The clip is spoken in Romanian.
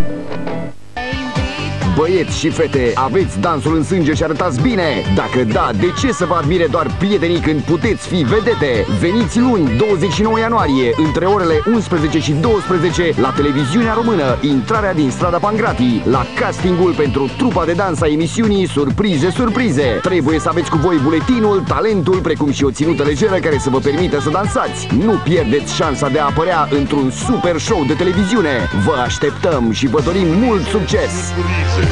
Thank you Băieți și fete, aveți dansul în sânge și arătați bine? Dacă da, de ce să vă admire doar prietenii când puteți fi vedete? Veniți luni, 29 ianuarie, între orele 11 și 12 la televiziunea română, intrarea din strada Pangrati, la castingul pentru trupa de dans a emisiunii Surprize, Surprize. Trebuie să aveți cu voi buletinul, talentul, precum și o ținută lejeră care să vă permită să dansați. Nu pierdeți șansa de a apărea într-un super show de televiziune. Vă așteptăm și vă dorim mult succes! Surprize.